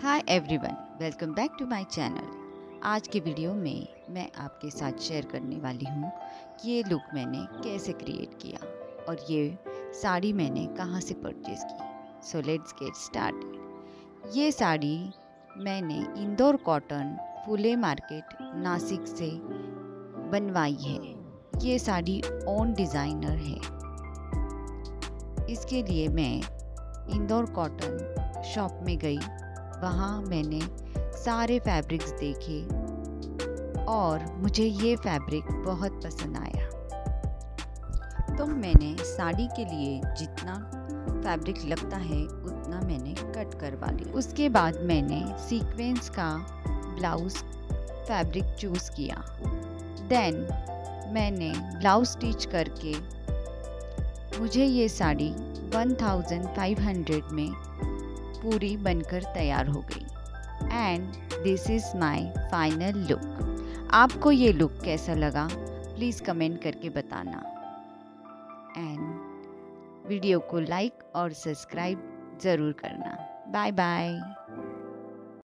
Hi everyone welcome back to my channel आज के video में मैं आपके साथ शेयर करने वाली हूँ कि ये लुक मैंने कैसे क्रिएट किया और ये साड़ी मैंने कहाँ से परचेज़ की। सो लेट्स गेट स्टार्ट ये साड़ी मैंने इंदौर कॉटन फुले मार्केट नासिक से बनवाई है। ये साड़ी ओन डिज़ाइनर है। इसके लिए मैं इंदौर कॉटन शॉप में गई वहाँ मैंने सारे फैब्रिक्स देखे और मुझे ये फैब्रिक बहुत पसंद आया। तो मैंने साड़ी के लिए जितना फैब्रिक लगता है, उतना मैंने कट करवा लिया। उसके बाद मैंने सीक्वेंस का ब्लाउज फैब्रिक चूज़ किया। देन मैंने ब्लाउज स्टिच करके मुझे ये साड़ी 1500 में पूरी बनकर तैयार हो गई। And this is my final look आपको ये लुक कैसा लगा? प्लीज़ कमेंट करके बताना। एंड वीडियो को लाइक और सब्सक्राइब ज़रूर करना। Bye bye